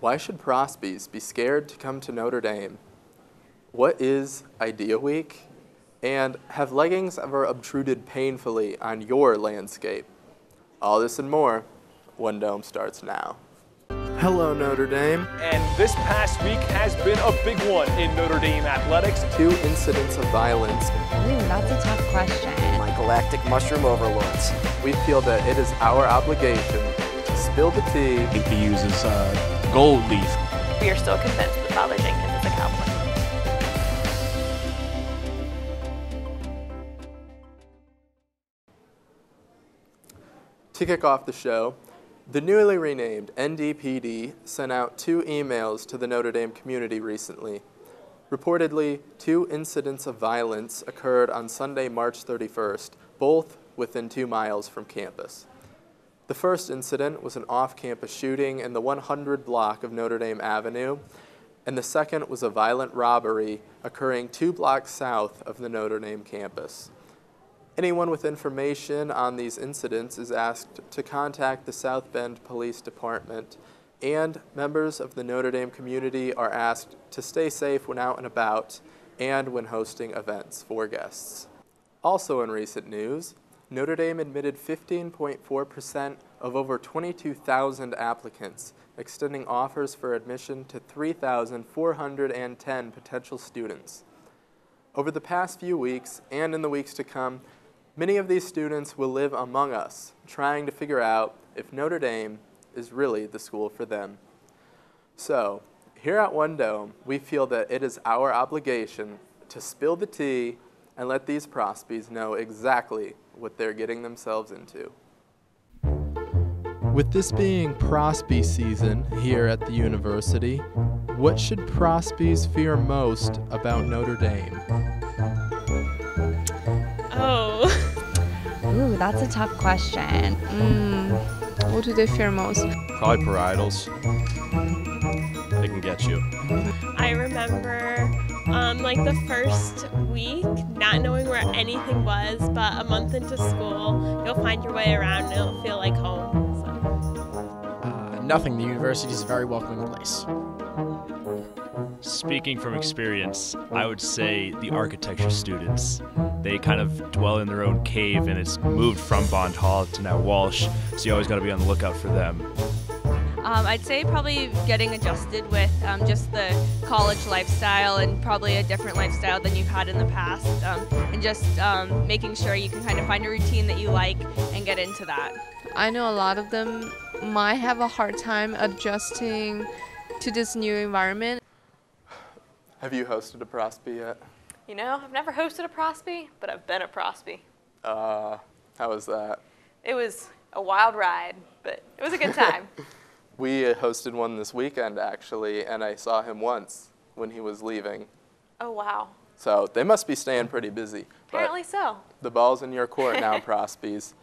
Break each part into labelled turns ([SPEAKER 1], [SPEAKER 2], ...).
[SPEAKER 1] Why should Prospies be scared to come to Notre Dame? What is Idea Week? And have leggings ever obtruded painfully on your landscape? All this and more, One Dome starts now. Hello, Notre Dame.
[SPEAKER 2] And this past week has been a big one in Notre Dame athletics.
[SPEAKER 1] Two incidents of violence.
[SPEAKER 3] Ooh, that's a tough question.
[SPEAKER 4] My galactic mushroom overlords.
[SPEAKER 1] We feel that it is our obligation to spill the tea.
[SPEAKER 5] He uses uh, gold leaf.
[SPEAKER 6] We are still convinced that Father Jenkins is a cowboy.
[SPEAKER 1] To kick off the show, the newly renamed NDPD sent out two emails to the Notre Dame community recently. Reportedly, two incidents of violence occurred on Sunday, March 31st, both within two miles from campus. The first incident was an off campus shooting in the 100 block of Notre Dame Avenue, and the second was a violent robbery occurring two blocks south of the Notre Dame campus. Anyone with information on these incidents is asked to contact the South Bend Police Department, and members of the Notre Dame community are asked to stay safe when out and about and when hosting events for guests. Also in recent news, Notre Dame admitted 15.4% of over 22,000 applicants, extending offers for admission to 3,410 potential students. Over the past few weeks and in the weeks to come, Many of these students will live among us, trying to figure out if Notre Dame is really the school for them. So, here at One Dome, we feel that it is our obligation to spill the tea and let these Prospies know exactly what they're getting themselves into. With this being Prospie season here at the university, what should Prospies fear most about Notre Dame?
[SPEAKER 7] Oh.
[SPEAKER 3] Ooh, that's a tough question.
[SPEAKER 7] Mm, what do they fear most?
[SPEAKER 5] Probably parietals. They can get you.
[SPEAKER 7] I remember um, like the first week not knowing where anything was, but a month into school, you'll find your way around and it'll feel like home. So.
[SPEAKER 8] Uh, nothing. The university is a very welcoming place.
[SPEAKER 9] Speaking from experience, I would say the architecture students. They kind of dwell in their own cave and it's moved from Bond Hall to now Walsh, so you always got to be on the lookout for them.
[SPEAKER 10] Um, I'd say probably getting adjusted with um, just the college lifestyle and probably a different lifestyle than you've had in the past, um, and just um, making sure you can kind of find a routine that you like and get into that.
[SPEAKER 7] I know a lot of them might have a hard time adjusting to this new environment.
[SPEAKER 1] Have you hosted a Prospie yet?
[SPEAKER 6] You know, I've never hosted a Prospie, but I've been a Prospie.
[SPEAKER 1] Uh, how was that?
[SPEAKER 6] It was a wild ride, but it was a good time.
[SPEAKER 1] we hosted one this weekend, actually, and I saw him once when he was leaving.
[SPEAKER 6] Oh, wow.
[SPEAKER 1] So they must be staying pretty busy.
[SPEAKER 6] Apparently so.
[SPEAKER 1] The ball's in your court now, Prospies.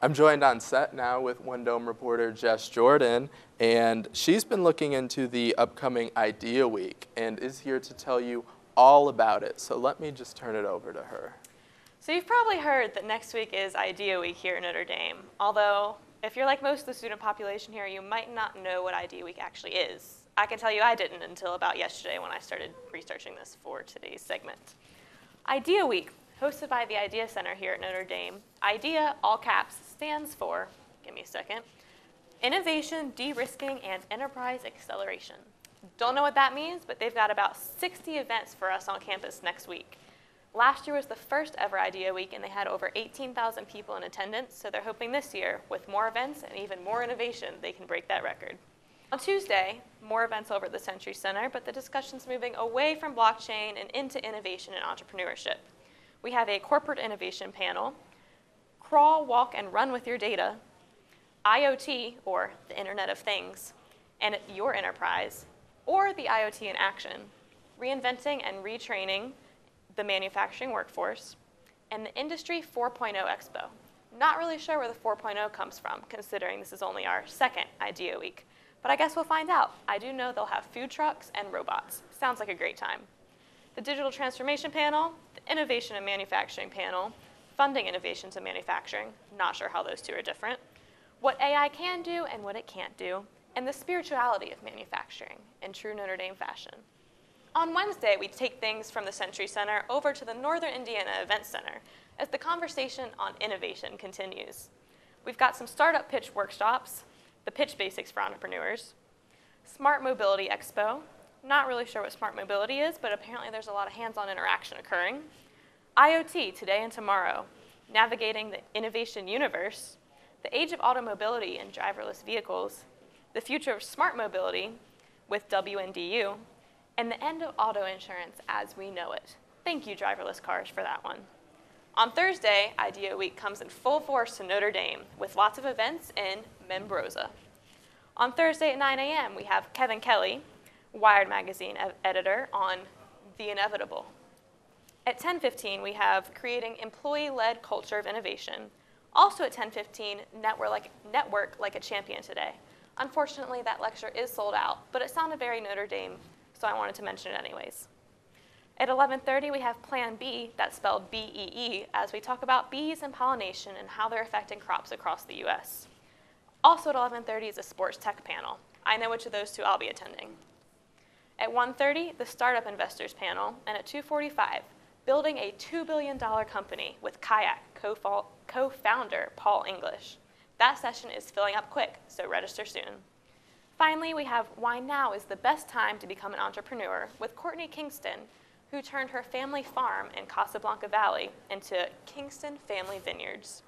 [SPEAKER 1] I'm joined on set now with One Dome reporter Jess Jordan, and she's been looking into the upcoming Idea Week and is here to tell you all about it. So let me just turn it over to her.
[SPEAKER 6] So you've probably heard that next week is Idea Week here at Notre Dame, although if you're like most of the student population here, you might not know what Idea Week actually is. I can tell you I didn't until about yesterday when I started researching this for today's segment. Idea Week hosted by the Idea Center here at Notre Dame. IDEA, all caps, stands for, give me a second, Innovation, De-risking, and Enterprise Acceleration. Don't know what that means, but they've got about 60 events for us on campus next week. Last year was the first ever Idea Week, and they had over 18,000 people in attendance, so they're hoping this year, with more events and even more innovation, they can break that record. On Tuesday, more events over at the Century Center, but the discussion's moving away from blockchain and into innovation and entrepreneurship. We have a corporate innovation panel, crawl, walk, and run with your data, IoT, or the Internet of Things, and your enterprise, or the IoT in action, reinventing and retraining the manufacturing workforce, and the Industry 4.0 Expo. Not really sure where the 4.0 comes from, considering this is only our second Idea Week, but I guess we'll find out. I do know they'll have food trucks and robots. Sounds like a great time. The Digital Transformation Panel, the Innovation and Manufacturing Panel, Funding Innovations in Manufacturing, not sure how those two are different, what AI can do and what it can't do, and the spirituality of manufacturing in true Notre Dame fashion. On Wednesday, we take things from the Century Center over to the Northern Indiana Event Center as the conversation on innovation continues. We've got some startup pitch workshops, the pitch basics for entrepreneurs, Smart Mobility Expo. Not really sure what smart mobility is, but apparently there's a lot of hands-on interaction occurring. IoT, today and tomorrow, navigating the innovation universe, the age of automobility and driverless vehicles, the future of smart mobility with WNDU, and the end of auto insurance as we know it. Thank you, driverless cars, for that one. On Thursday, IDEA Week comes in full force to Notre Dame with lots of events in Mendoza. On Thursday at 9 a.m., we have Kevin Kelly, Wired Magazine editor, on The Inevitable. At 10:15, we have creating employee-led culture of innovation. Also at 10:15, network like, network like a champion today. Unfortunately, that lecture is sold out, but it sounded very Notre Dame, so I wanted to mention it anyways. At 11:30, we have Plan B, that's spelled B-E-E, as we talk about bees and pollination and how they're affecting crops across the U.S. Also at 11:30 is a sports tech panel. I know which of those two I'll be attending. At 1:30, the startup investors panel, and at 2:45, building a $2 billion company with Kayak co-founder Paul English. That session is filling up quick, so register soon. Finally, we have Why Now is the Best Time to Become an Entrepreneur with Courtney Kingston, who turned her family farm in Casablanca Valley into Kingston Family Vineyards.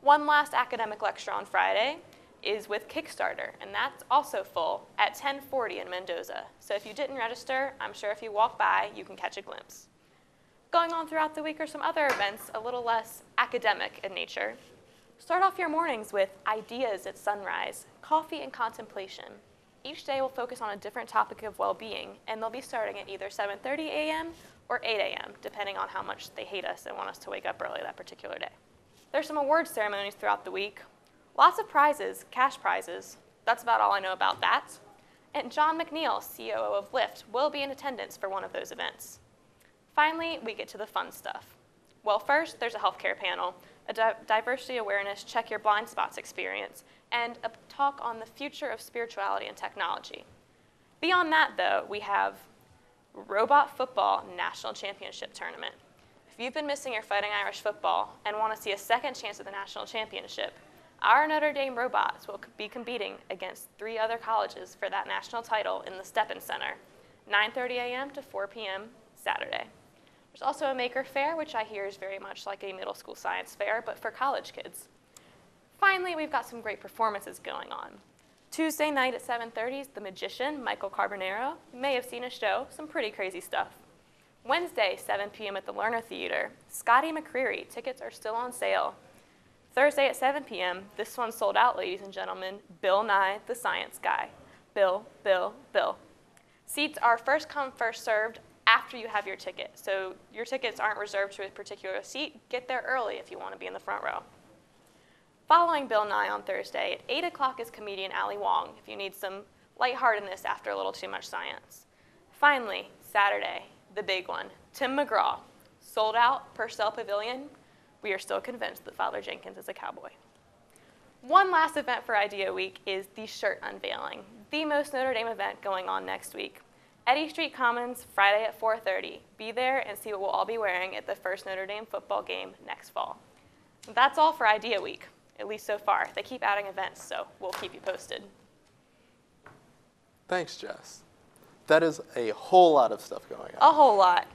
[SPEAKER 6] One last academic lecture on Friday is with Kickstarter, and that's also full at 1040 in Mendoza. So if you didn't register, I'm sure if you walk by, you can catch a glimpse. Going on throughout the week are some other events a little less academic in nature. Start off your mornings with ideas at sunrise, coffee and contemplation. Each day will focus on a different topic of well-being, and they'll be starting at either 7.30 a.m. or 8 a.m., depending on how much they hate us and want us to wake up early that particular day. There's some awards ceremonies throughout the week. Lots of prizes, cash prizes. That's about all I know about that. And Jon McNeill, COO of Lyft, will be in attendance for one of those events. Finally, we get to the fun stuff. Well, first, there's a healthcare panel a di diversity awareness check your blind spots experience, and a talk on the future of spirituality and technology. Beyond that, though, we have Robot Football National Championship Tournament. If you've been missing your Fighting Irish football and want to see a second chance at the national championship, our Notre Dame robots will be competing against three other colleges for that national title in the Stepan Center, 9.30 a.m. to 4 p.m. Saturday. There's also a maker fair, which I hear is very much like a middle school science fair, but for college kids. Finally, we've got some great performances going on. Tuesday night at 7.30 is The Magician, Michael Carbonaro. You may have seen a show, some pretty crazy stuff. Wednesday, 7 p.m. at the Lerner Theater, Scotty McCreery. Tickets are still on sale. Thursday at 7 p.m., this one's sold out, ladies and gentlemen, Bill Nye, the Science Guy. Bill, Bill, Bill. Seats are first come, first served after you have your ticket. So your tickets aren't reserved to a particular seat. Get there early if you want to be in the front row. Following Bill Nye on Thursday, at 8 o'clock is comedian Ali Wong if you need some lightheartedness after a little too much science. Finally, Saturday, the big one, Tim McGraw. Sold out, Purcell Pavilion. We are still convinced that Father Jenkins is a cowboy. One last event for Idea Week is the shirt unveiling, the most Notre Dame event going on next week. Eddy Street Commons, Friday at 4.30. Be there and see what we'll all be wearing at the first Notre Dame football game next fall. That's all for Idea Week, at least so far. They keep adding events, so we'll keep you posted.
[SPEAKER 1] Thanks, Jess. That is a whole lot of stuff going on.
[SPEAKER 6] A whole lot.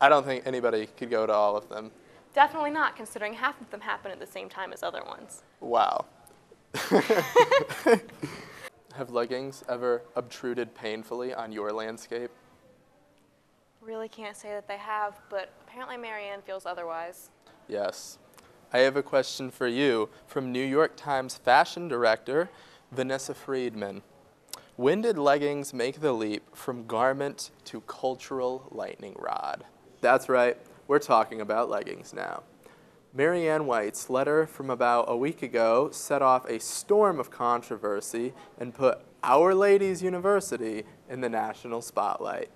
[SPEAKER 1] I don't think anybody could go to all of them.
[SPEAKER 6] Definitely not, considering half of them happen at the same time as other ones.
[SPEAKER 1] Wow. Have leggings ever obtruded painfully on your landscape?
[SPEAKER 6] Really can't say that they have, but apparently Marianne feels otherwise.
[SPEAKER 1] Yes. I have a question for you from New York Times fashion director Vanessa Friedman. When did leggings make the leap from garment to cultural lightning rod? That's right, we're talking about leggings now. Marianne White's letter from about a week ago set off a storm of controversy and put Our Ladies University in the national spotlight.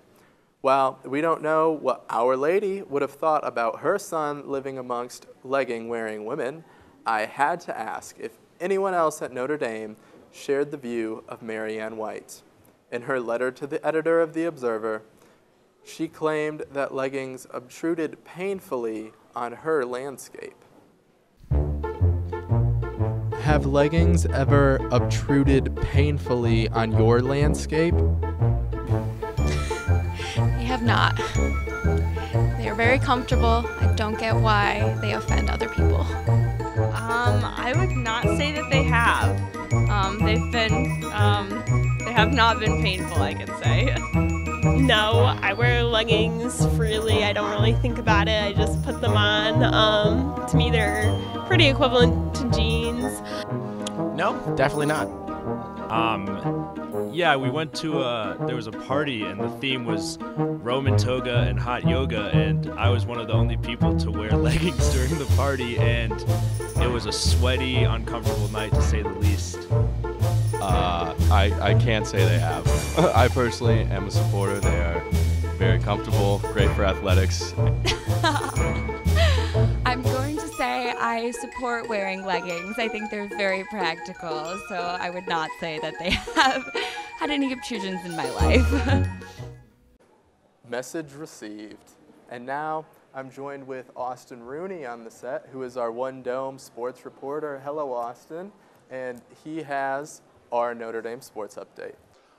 [SPEAKER 1] Well, we don't know what Our Lady would have thought about her son living amongst legging wearing women. I had to ask if anyone else at Notre Dame shared the view of Marianne White. In her letter to the editor of The Observer, she claimed that leggings obtruded painfully on her landscape. Have leggings ever obtruded painfully on your landscape?
[SPEAKER 11] They have not. They are very comfortable. I don't get why they offend other people.
[SPEAKER 10] Um, I would not say that they have. Um, they've been, um, they have not been painful, I can say.
[SPEAKER 7] No, I wear leggings freely. I don't really think about it. I just put them on. Um, to me, they're pretty equivalent to jeans.
[SPEAKER 8] No, definitely not.
[SPEAKER 9] Um, yeah, we went to a, there was a party and the theme was Roman toga and hot yoga, and I was one of the only people to wear leggings during the party, and it was a sweaty, uncomfortable night to say the least.
[SPEAKER 12] Uh, I, I can't say they have. I personally am a supporter. They are very comfortable, great for athletics.
[SPEAKER 3] I'm going to say I support wearing leggings. I think they're very practical, so I would not say that they have had any obtrusions in my life.
[SPEAKER 1] Message received. And now I'm joined with Austin Rooney on the set, who is our One Dome sports reporter. Hello, Austin. And he has our Notre Dame sports update.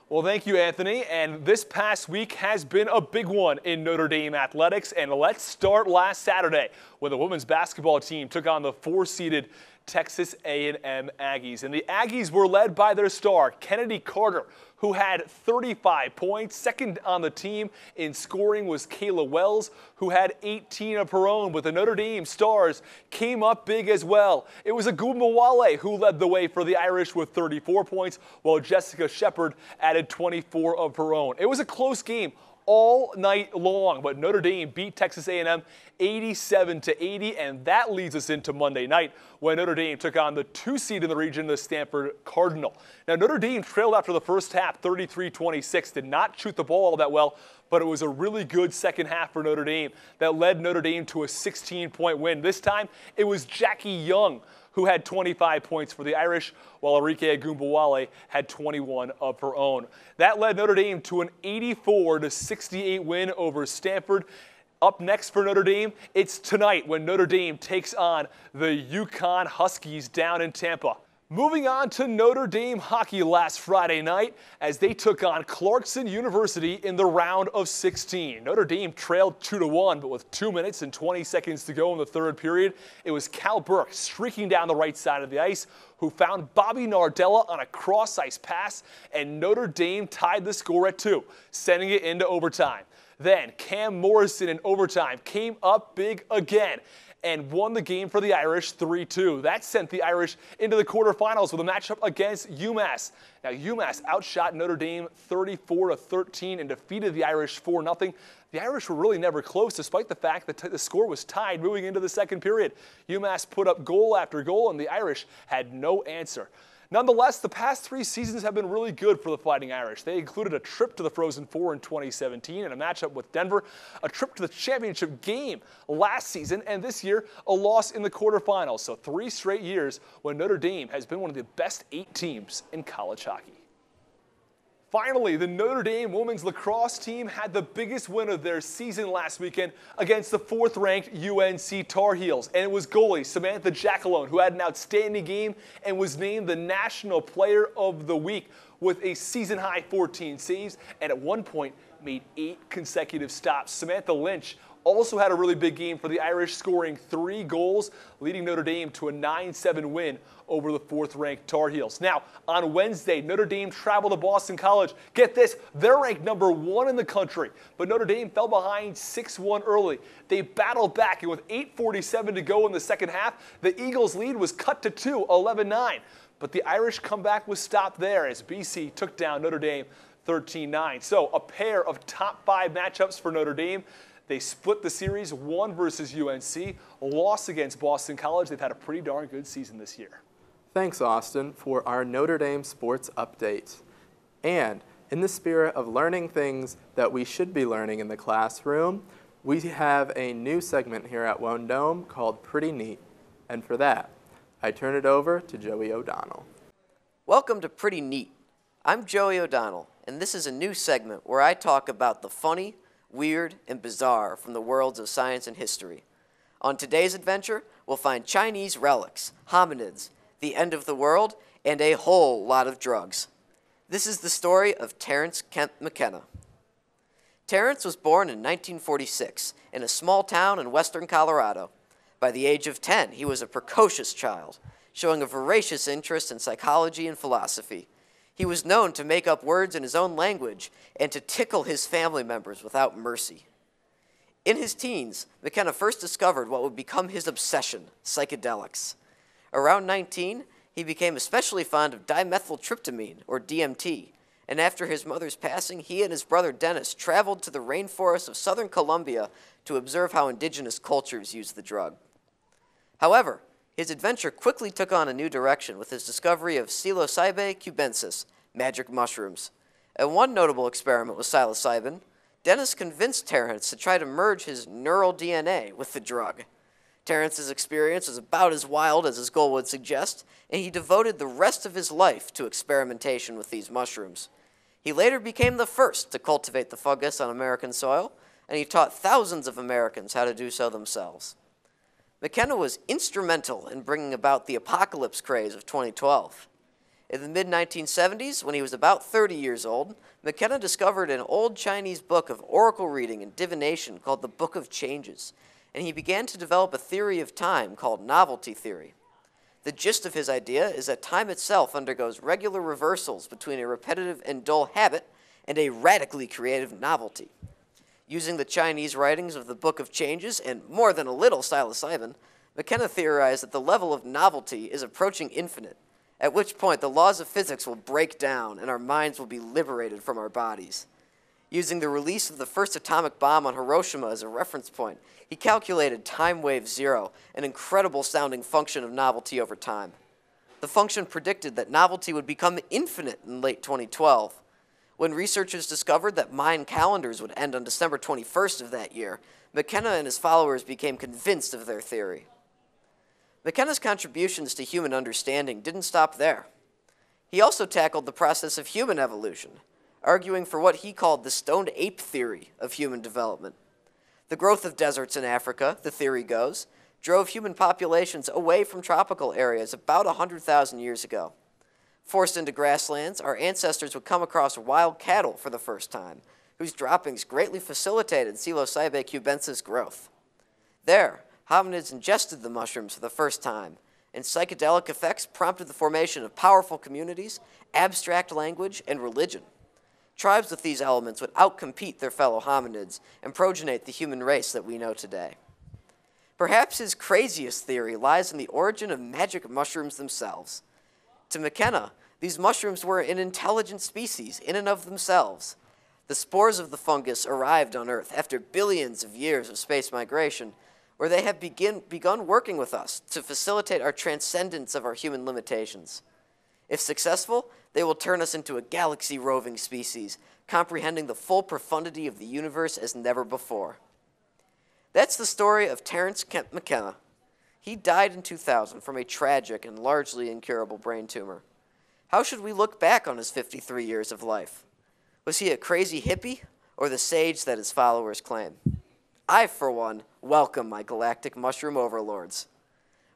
[SPEAKER 2] Well, thank you, Anthony. And this past week has been a big one in Notre Dame athletics. And let's start last Saturday when the women's basketball team took on the four-seeded Texas A&M Aggies. And the Aggies were led by their star, Kennedy Carter, who had 35 points. Second on the team in scoring was Kayla Wells, who had 18 of her own. But the Notre Dame Stars came up big as well. It was Wale who led the way for the Irish with 34 points, while Jessica Shepard added 24 of her own. It was a close game all night long, but Notre Dame beat Texas A&M 87 to 80, and that leads us into Monday night when Notre Dame took on the two seed in the region, the Stanford Cardinal. Now Notre Dame trailed after the first half 33-26, did not shoot the ball all that well, but it was a really good second half for Notre Dame that led Notre Dame to a 16-point win. This time it was Jackie Young who had 25 points for the Irish, while Arike Ogunbowale had 21 of her own. That led Notre Dame to an 84-68 win over Stanford. Up next for Notre Dame, it's tonight when Notre Dame takes on the UConn Huskies down in Tampa. Moving on to Notre Dame hockey last Friday night as they took on Clarkson University in the round of 16. Notre Dame trailed 2 to 1, but with 2 minutes and 20 seconds to go in the third period, it was Cal Burke streaking down the right side of the ice who found Bobby Nardella on a cross ice pass, and Notre Dame tied the score at 2, sending it into overtime. Then Cam Morrison in overtime came up big again and won the game for the Irish 3-2. That sent the Irish into the quarterfinals with a matchup against UMass. Now UMass outshot Notre Dame 34-13 and defeated the Irish 4-0. The Irish were really never close despite the fact that the score was tied moving into the second period. UMass put up goal after goal and the Irish had no answer. Nonetheless, the past three seasons have been really good for the Fighting Irish. They included a trip to the Frozen Four in 2017 and a matchup with Denver, a trip to the championship game last season, and this year, a loss in the quarterfinals. So three straight years when Notre Dame has been one of the best eight teams in college hockey. Finally, the Notre Dame women's lacrosse team had the biggest win of their season last weekend against the fourth ranked UNC Tar Heels. And it was goalie Samantha Giacolone who had an outstanding game and was named the National Player of the Week with a season high 14 saves and at one point made eight consecutive stops. Samantha Lynch also had a really big game for the Irish, scoring three goals, leading Notre Dame to a 9-7 win over the fourth-ranked Tar Heels. Now, on Wednesday, Notre Dame traveled to Boston College. Get this, they're ranked number one in the country, but Notre Dame fell behind 6-1 early. They battled back, and with 8.47 to go in the second half, the Eagles' lead was cut to 2, 11-9. But the Irish comeback was stopped there as BC took down Notre Dame 13-9. So a pair of top five matchups for Notre Dame. They split the series, one versus UNC, lost against Boston College. They've had a pretty darn good season this year.
[SPEAKER 1] Thanks, Austin, for our Notre Dame sports update. And in the spirit of learning things that we should be learning in the classroom, we have a new segment here at One Dome called Pretty Neat. And for that, I turn it over to Joey O'Donnell.
[SPEAKER 4] Welcome to Pretty Neat. I'm Joey O'Donnell, and this is a new segment where I talk about the funny, weird, and bizarre from the worlds of science and history. On today's adventure, we'll find Chinese relics, hominids, the end of the world, and a whole lot of drugs. This is the story of Terence Kemp McKenna. Terence was born in 1946 in a small town in western Colorado. By the age of 10, he was a precocious child, showing a voracious interest in psychology and philosophy. He was known to make up words in his own language and to tickle his family members without mercy. In his teens, McKenna first discovered what would become his obsession psychedelics. Around 19, he became especially fond of dimethyltryptamine, or DMT, and after his mother's passing, he and his brother Dennis traveled to the rainforests of southern Colombia to observe how indigenous cultures use the drug. However, his adventure quickly took on a new direction with his discovery of psilocybe cubensis, magic mushrooms. In one notable experiment with psilocybin, Dennis convinced Terence to try to merge his neural DNA with the drug. Terence's experience was about as wild as his goal would suggest, and he devoted the rest of his life to experimentation with these mushrooms. He later became the first to cultivate the fungus on American soil, and he taught thousands of Americans how to do so themselves. McKenna was instrumental in bringing about the apocalypse craze of 2012. In the mid 1970s, when he was about 30 years old, McKenna discovered an old Chinese book of oracle reading and divination called the Book of Changes, and he began to develop a theory of time called novelty theory. The gist of his idea is that time itself undergoes regular reversals between a repetitive and dull habit and a radically creative novelty. Using the Chinese writings of the Book of Changes and more than a little psilocybin, McKenna theorized that the level of novelty is approaching infinite, at which point the laws of physics will break down and our minds will be liberated from our bodies. Using the release of the first atomic bomb on Hiroshima as a reference point, he calculated time wave zero, an incredible sounding function of novelty over time. The function predicted that novelty would become infinite in late 2012, when researchers discovered that Mayan calendars would end on December 21st of that year, McKenna and his followers became convinced of their theory. McKenna's contributions to human understanding didn't stop there. He also tackled the process of human evolution, arguing for what he called the stoned ape theory of human development. The growth of deserts in Africa, the theory goes, drove human populations away from tropical areas about 100,000 years ago. Forced into grasslands, our ancestors would come across wild cattle for the first time, whose droppings greatly facilitated psilocybe cubensis growth. There, hominids ingested the mushrooms for the first time, and psychedelic effects prompted the formation of powerful communities, abstract language, and religion. Tribes with these elements would outcompete their fellow hominids and progenate the human race that we know today. Perhaps his craziest theory lies in the origin of magic mushrooms themselves. To McKenna, these mushrooms were an intelligent species in and of themselves. The spores of the fungus arrived on Earth after billions of years of space migration, where they have begin, begun working with us to facilitate our transcendence of our human limitations. If successful, they will turn us into a galaxy roving species, comprehending the full profundity of the universe as never before. That's the story of Terence Kemp McKenna. He died in 2000 from a tragic and largely incurable brain tumor. How should we look back on his 53 years of life? Was he a crazy hippie or the sage that his followers claim? I, for one, welcome my galactic mushroom overlords.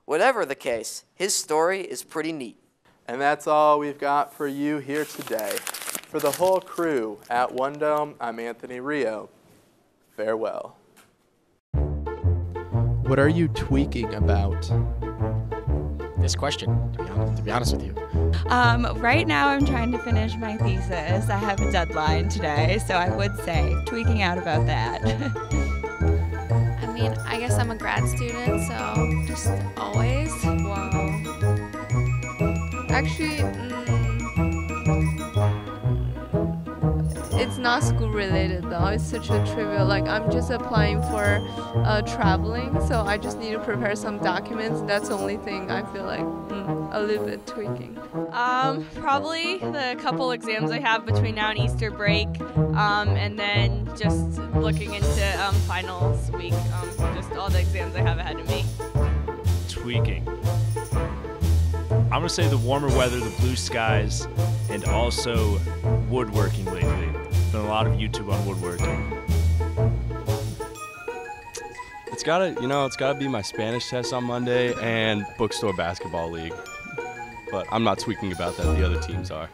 [SPEAKER 4] Whatever the case, his story is pretty neat.
[SPEAKER 1] And that's all we've got for you here today. For the whole crew at One Dome, I'm Anthony Reo. Farewell. What are you tweaking about?
[SPEAKER 8] This question, to be honest, to be honest with you.
[SPEAKER 3] Um, right now, I'm trying to finish my thesis. I have a deadline today, so I would say tweaking out about that.
[SPEAKER 11] I mean, I guess I'm a grad student, so just always.
[SPEAKER 10] Wow.
[SPEAKER 13] Actually, it's not school related though. It's such a trivial. Like I'm just applying for uh, traveling, so I just need to prepare some documents. That's the only thing I feel like mm, a little bit tweaking.
[SPEAKER 10] Um, probably the couple exams I have between now and Easter break, um, and then just looking into um, finals week, um, just all the exams I have ahead of me.
[SPEAKER 9] Tweaking. I'm gonna say the warmer weather, the blue skies, and also woodworking lately. Been a lot of YouTube on woodworking.
[SPEAKER 12] It's gotta, you know, it's gotta be my Spanish test on Monday and bookstore basketball league. But I'm not tweaking about that. The other teams are.